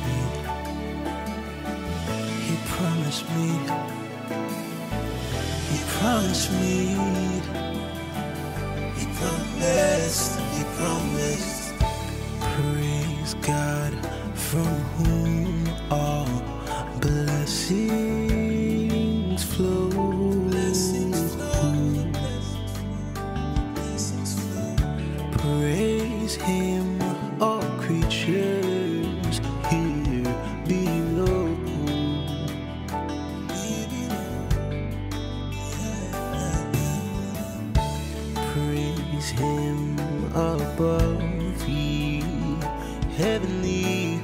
promised me. He promised me. He promised me. He promised. He promised. Praise God from whom all blessings flow. Blessings flow. Praise Him. Above ye heavenly.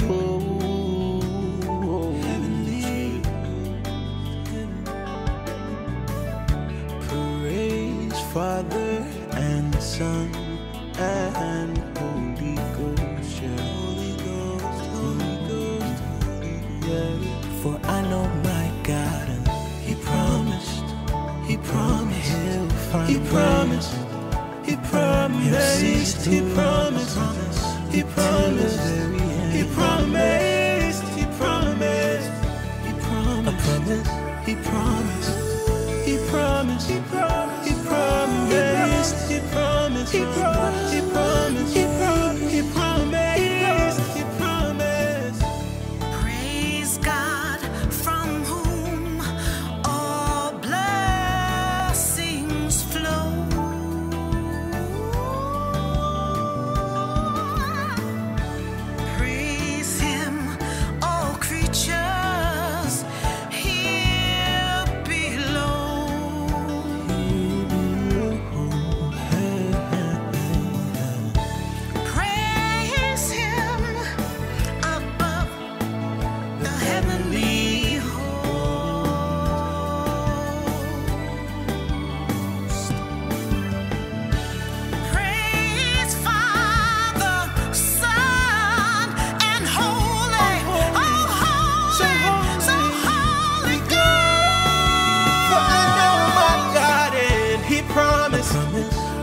Praise Father and Son and Holy Ghost. Yeah. Holy Ghost, Holy Ghost, yeah. For I know my God, and He promised, He promised, he promised, he promised, he promised, he promised, he promised, he promised, he promised, he promised, he promised, he promised, he promised, he promised.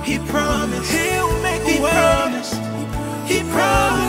He promised. He'll make a way. He promised.